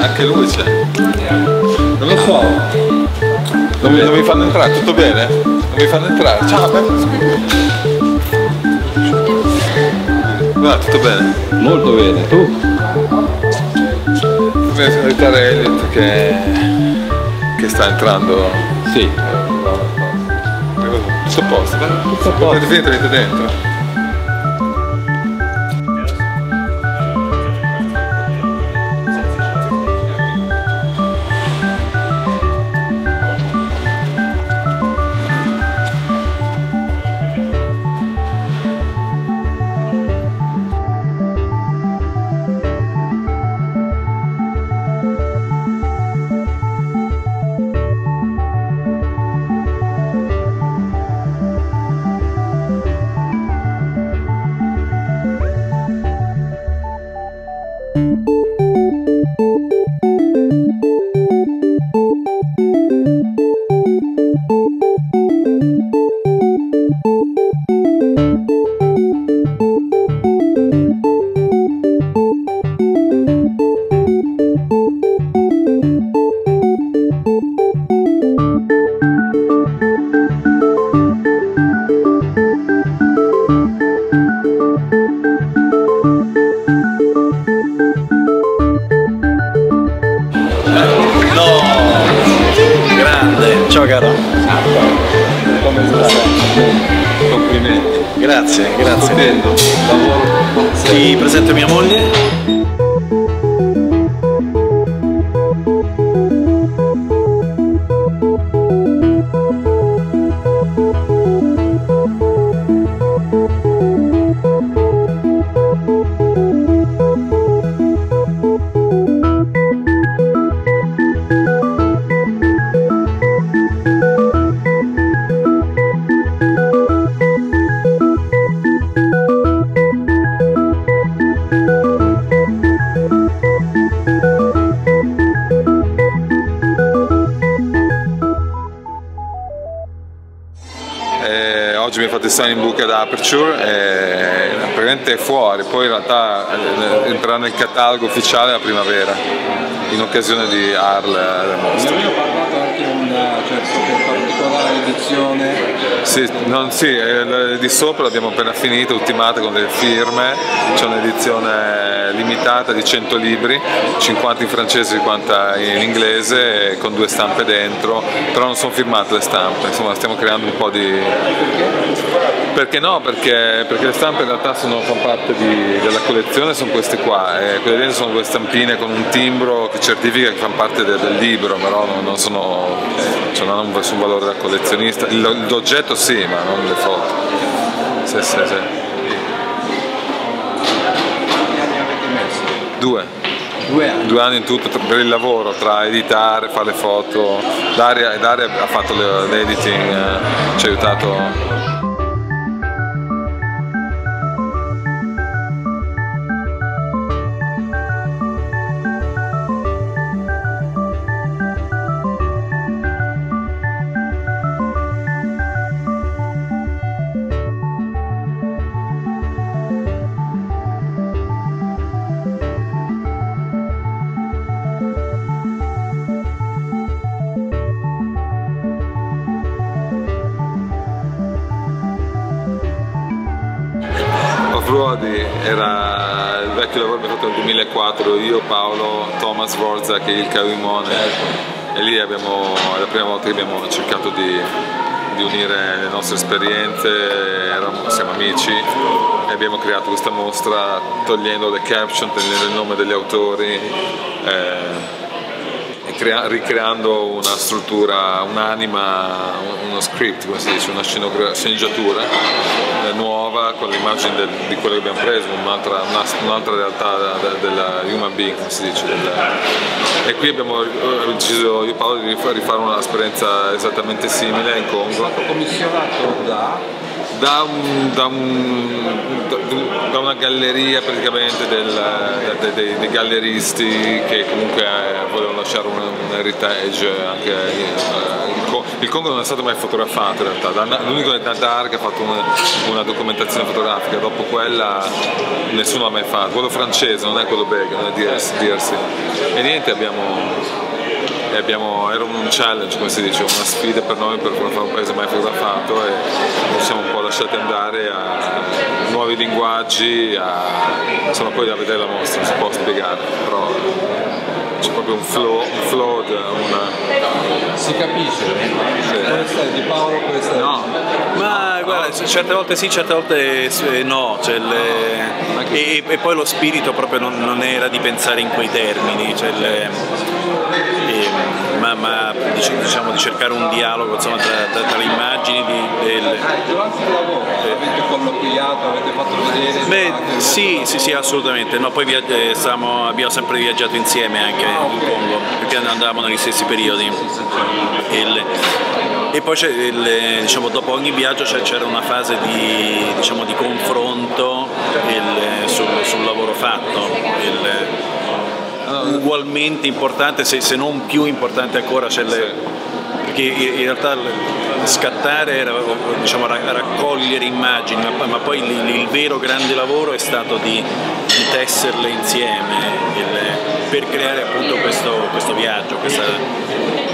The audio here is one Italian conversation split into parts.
Anche, lui. Non lo so. Mi fanno entrare, tutto bene? Mi fanno entrare. Ciao, Guarda, tutto bene. Molto bene, tu? Dobbiamo salutare Elliot che, che sta entrando. Sì. Tutto a posto, dai. Tutto a posto. Avete dentro? Eh, oggi abbiamo fatto il signing book ad Aperture e praticamente è fuori, poi in realtà eh, entrerà nel catalogo ufficiale la primavera in occasione di Arl eh, del Ne mostro. avevo parlato anche di una certa particolare edizione. Sì, non- sì, eh, di sopra l'abbiamo appena finita, ultimata con delle firme, c'è un'edizione limitata di 100 libri, 50 in francese e 50 in inglese, con due stampe dentro, però non sono firmate le stampe, insomma stiamo creando un po' di... Perché no? Perché, perché le stampe in realtà sono, fanno parte di- della collezione, sono queste qua, e quelle dentro sono due stampine con un timbro che certifica che fanno parte de- del libro, però non, non sono, cioè non hanno nessun valore da collezionista. L'oggetto sì, ma non le foto. Sì, sì, sì. Due. Due anni. Due anni in tutto per il lavoro, tra editare, fare le foto. Daria, Daria ha fatto le- l'editing, eh, ci ha aiutato. Il lavoro che abbiamo fatto nel 2004, io, Paolo, Thomas Vorzak e Ilka Wimone e lì abbiamo, è la prima volta che abbiamo cercato di, di unire le nostre esperienze, eravamo- siamo amici e abbiamo creato questa mostra togliendo le caption, togliendo il nome degli autori eh, ricreando una struttura, un'anima, uno script, come si dice, una sceneggiatura eh, nuova con l'immagine del- di quello che abbiamo preso, un'altra, una- un'altra realtà de- della human being, come si dice. del- e qui abbiamo eh, deciso io e Paolo di rif- rifare un'esperienza esattamente simile in Congo stato commissionato da da, un- da un- da- una galleria praticamente del- de- dei, dei galleristi che comunque eh, volevano lasciare un, un heritage anche eh, il, il Congo non è stato mai fotografato in realtà. L'unico è Nadar che ha fatto una, una documentazione fotografica. Dopo quella nessuno l'ha mai fatto. Quello francese non è quello belga non è DRC, e niente abbiamo abbiamo, era un challenge, come si dice, una sfida per noi per fare un paese mai fotografato e ci siamo un po' lasciati andare a nuovi linguaggi, a, insomma poi da vedere la mostra non si può spiegare, però c'è proprio un flow, un flow, una... si capisce questa è di Paolo questa è No, Ma guarda, certe volte sì, certe volte eh, no, cioè le- e, e poi lo spirito proprio non, non era di pensare in quei termini, cioè le- e- ma, ma dic- diciamo di cercare un dialogo insomma, tra, tra- le immagini di- del, avete colloquiato avete fatto vedere Beh, sì, sì, sì, assolutamente. No, poi via- eh, stavamo- abbiamo sempre viaggiato insieme anche in Congo, perché andavamo negli stessi periodi. Il- e poi il- diciamo, dopo ogni viaggio c'era una fase di, diciamo, di confronto il- sul, sul lavoro fatto. Il- ugualmente importante, se, non più importante ancora, c'è le- perché in realtà scattare era diciamo, ra- raccogliere immagini, ma, poi il, il vero grande lavoro è stato di tesserle insieme il- per creare appunto questo, questo viaggio, questa,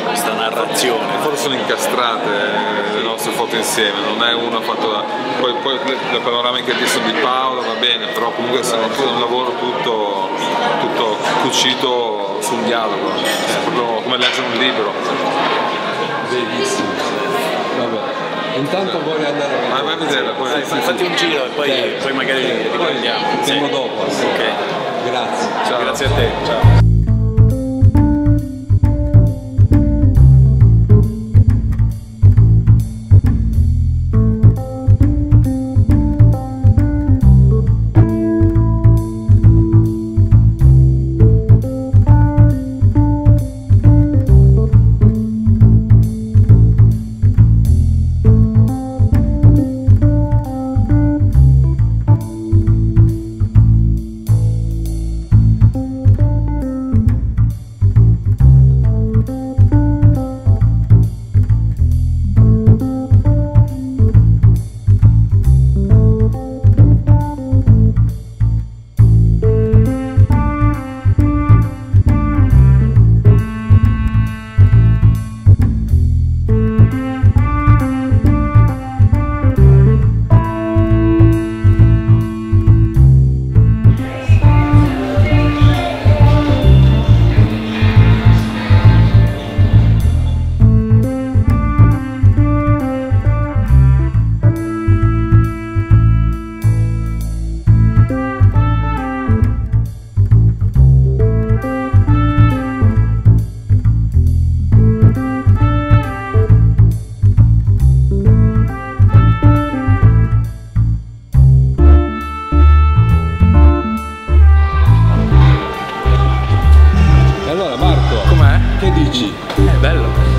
questa narrazione. foto sono incastrate le nostre foto insieme, non è una fatta da... Poi, poi le, le panoramiche che sono di Paolo va bene, però comunque sono tutto un lavoro tutto, tutto cucito sul dialogo, è proprio come leggere un libro. benissimo vabbè intanto vorrei andare a Vai, vai a vederla, poi Dai, fa- fatti un giro e poi, Certo. poi magari riprendiamo. Sì. Vediamo dopo Ok, grazie Ciao. grazie a te. Ciao.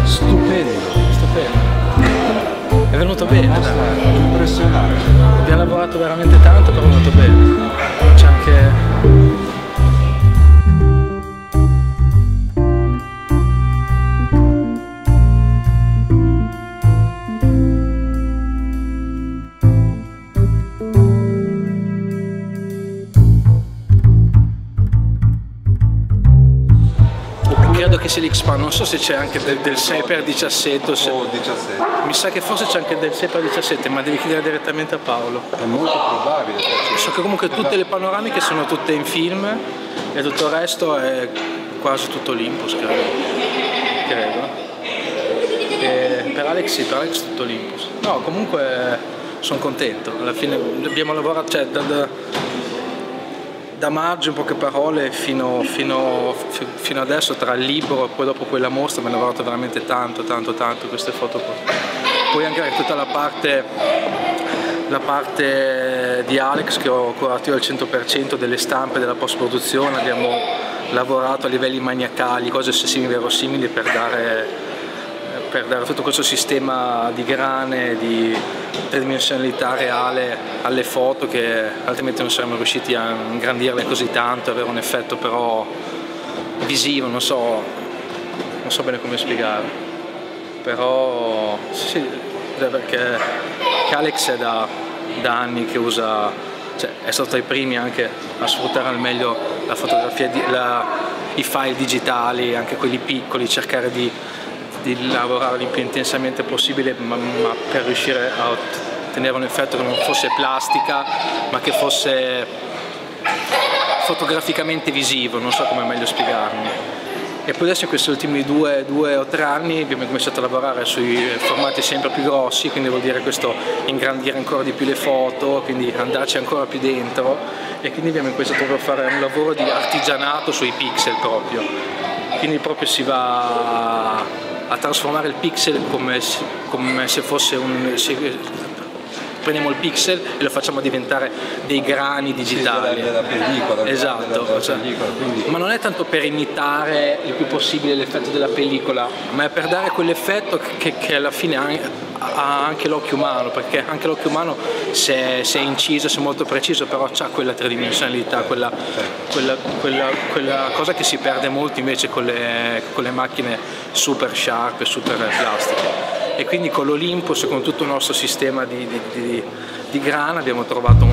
Stupendo stupendo. È venuto bene, impressionante abbiamo lavorato veramente tanto, però è venuto bene. C'è anche... Sia l'X-Pan, non so se c'è anche del, del 6x17 o se- o 17 Mi sa che forse c'è anche del 6x17, ma devi chiedere direttamente a Paolo. è molto probabile perché So che comunque tutte le panoramiche sono tutte in film e tutto il resto è quasi tutto Olympus, credo. credo. E per Alex sì, per Alex tutto Olympus. No, comunque sono contento. Alla fine abbiamo lavorato, cioè, da- da- da maggio in poche parole fino, fino, fino, adesso tra il libro e poi dopo quella mostra mi hanno lavorato veramente tanto tanto tanto queste foto qua. Poi anche tutta la parte la parte di Alex che ho curato io al 100% delle stampe della post produzione abbiamo lavorato a livelli maniacali cose simili verosimili per dare per dare tutto questo sistema di grane, di tridimensionalità reale alle foto che altrimenti non saremmo riusciti a ingrandirle così tanto, avere un effetto però visivo, non so, non so bene come spiegare. Però sì, perché Alex è da, da anni che usa, cioè è stato tra i primi anche a sfruttare al meglio la fotografia, la, i file digitali, anche quelli piccoli, cercare di di lavorare il più intensamente possibile ma, ma per riuscire a ottenere un effetto che non fosse plastica ma che fosse fotograficamente visivo, non so come meglio spiegarmi. E poi adesso in questi ultimi due, due, o tre anni abbiamo cominciato a lavorare sui formati sempre più grossi, quindi vuol dire questo ingrandire ancora di più le foto, quindi andarci ancora più dentro e quindi abbiamo cominciato proprio a fare un lavoro di artigianato sui pixel proprio. Quindi proprio si va a trasformare il pixel come, come se fosse un... Se, prendiamo il pixel e lo facciamo diventare dei grani digitali. Sì, della pellicola. Esatto, della cioè, pellicola, ma non è tanto per imitare il più possibile l'effetto della pellicola, ma è per dare quell'effetto che, che alla fine ha anche l'occhio umano, perché anche l'occhio umano se, se, è inciso, se è molto preciso, però ha quella tridimensionalità, quella, quella, quella, quella, cosa che si perde molto invece con le, con le macchine super sharp e super plastiche. E quindi con l'Olympus e con tutto il nostro sistema di, di, di, di grana abbiamo trovato un,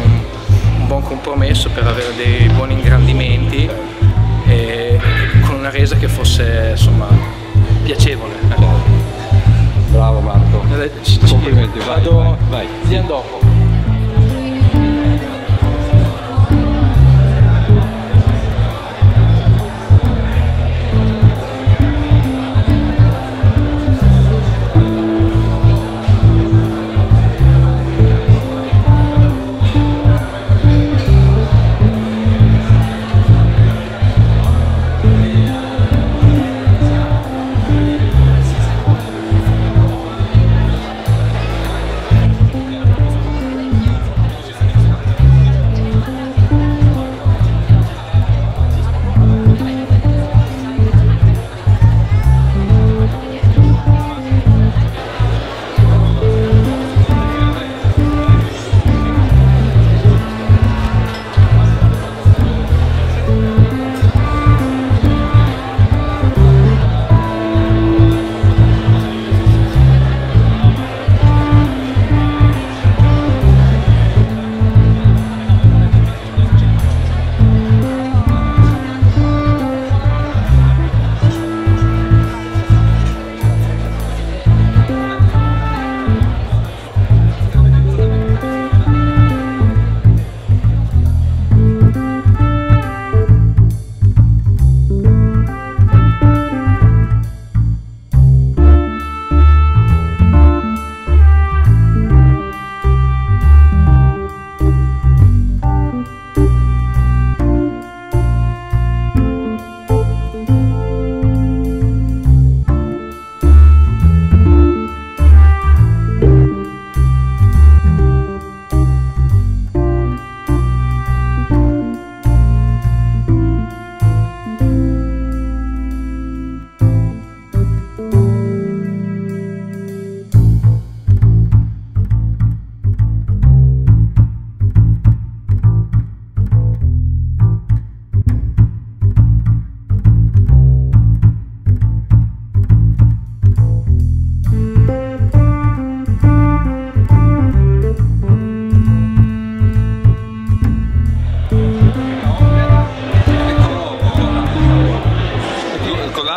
un buon compromesso per avere dei buoni ingrandimenti e con una resa che fosse insomma piacevole. Bravo Marco. Ci, Complimenti, vai, vado, vai,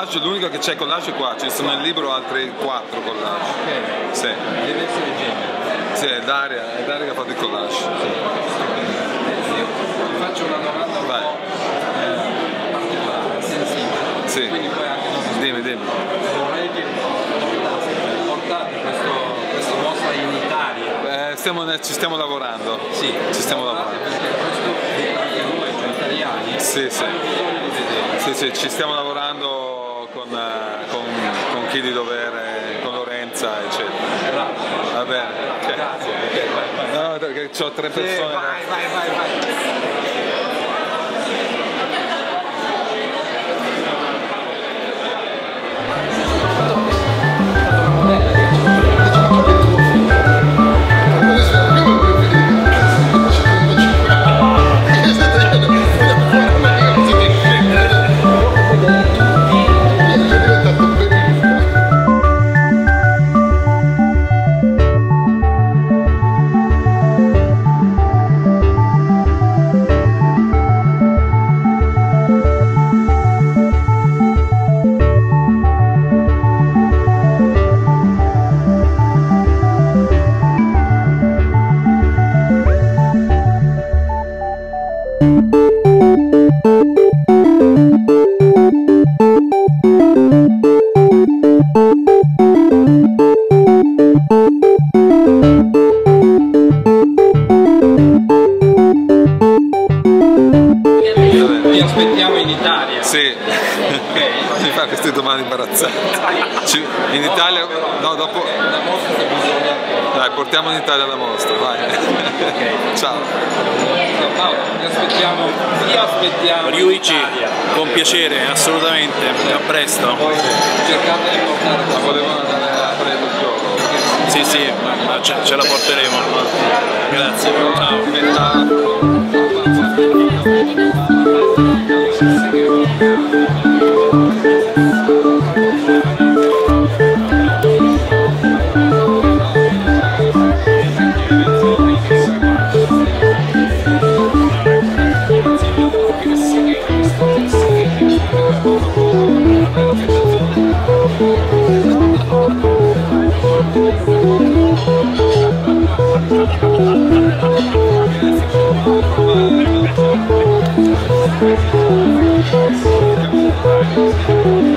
vai. Andiamo dopo. c'è collage qua, ci sono nel libro altri quattro collage. Ok. Sì. Deve essere genere. Sì, è Daria, è Daria che ha fatto il collage. Sì. Io faccio una domanda un Vai. po' eh, particolare, sensibile. Sì. Quindi poi anche non Dimmi, dimmi. vorrei che portate questo, questa mostra in Italia. Eh, stiamo, ci stiamo lavorando. Sì, Ci stiamo lavorando. Perché questo anche noi, cioè italiani. Sì, sì. Sì, sì, ci stiamo lavorando con, eh, con, con chi di dovere, con Lorenza, eccetera. Va bene. ok. Grazie. Ok, vai, vai. No, perché ho tre Sì, persone. vai, vai, vai, vai. Domande imbarazzanti. Ci- in Italia, no, dopo, dai, portiamo in Italia la mostra, vai. Ciao. Paolo, vi aspettiamo, vi aspettiamo. Ryuichi, con piacere, assolutamente. A presto. Cercate di portare Ma volevo andare a prendere il gioco. Sì, sì, ce la porteremo. Grazie. Ciao. Thank